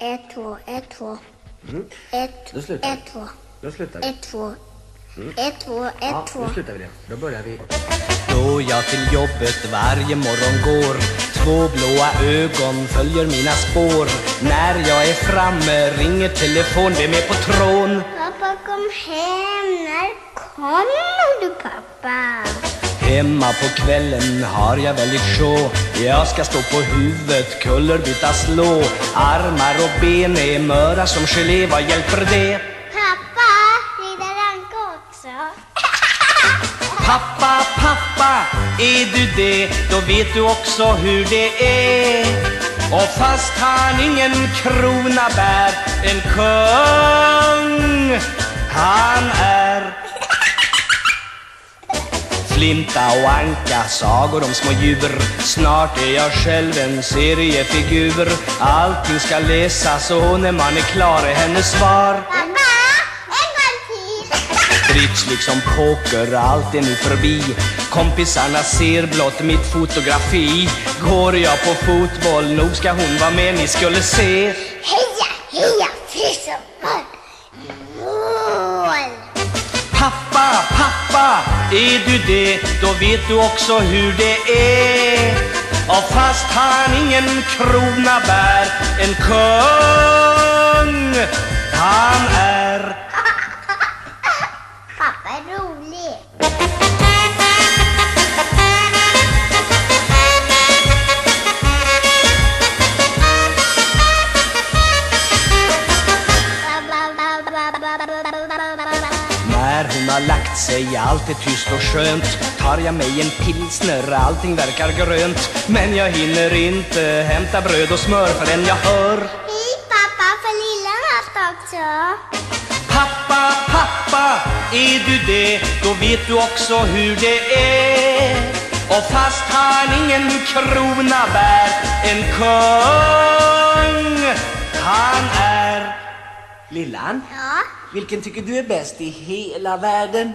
Ett, två, ett, två. Ett, Då slutar vi. ett, två. Då slutar vi. Ett, två. Ett, två, ett, Ja, två. nu slutar vi det. Då börjar vi. Då jag till jobbet varje morgon går Två blåa ögon följer mina spår När jag är framme ringer telefon Vem är på trån? Pappa kom hem. När kommer du pappa? Hemma på kvällen har jag väldigt sjå Jag ska stå på huvudet, kullerbytta slå Armar och ben är möra som gelé, vad hjälper det? Pappa, rider Anka också? Pappa, pappa, är du det? Då vet du också hur det är Och fast han ingen krona bär En kung han är Flinta och Anka, sagor om små djur Snart är jag själv en seriefigur Allting ska läsas och när man är klar är hennes svar. Pappa, en gång till. Bridge liksom poker, allt är nu förbi. Kompisarna ser blott mitt fotografi. Går jag på fotboll, nog ska hon vara med, ni skulle se. Heja, heja, är du det? Då vet du också hur det är Och fast han ingen krona bär En kung han är sig, allt är tyst och skönt. Tar jag mig en pilsner, allting verkar grönt. Men jag hinner inte hämta bröd och smör förrän jag hör. Hej pappa, för lilla natt också. Pappa, pappa, är du det? Då vet du också hur det är. Och fast han ingen krona bär En kung. Han är Lillan, Ja, vilken tycker du är bäst i hela världen?